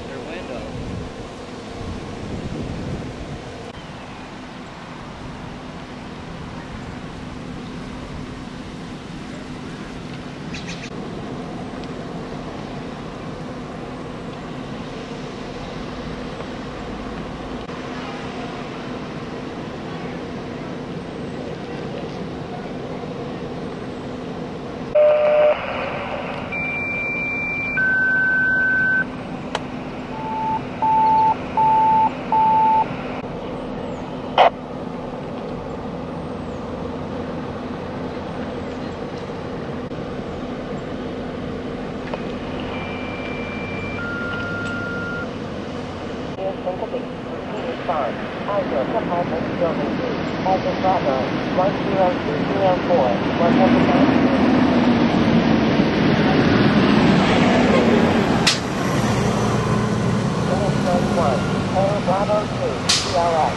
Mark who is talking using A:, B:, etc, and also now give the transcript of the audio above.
A: on their way.
B: is incomplete. Please respond. Outdoor compartment building two. in Bravo, 10204, One, Bravo 2, CRS.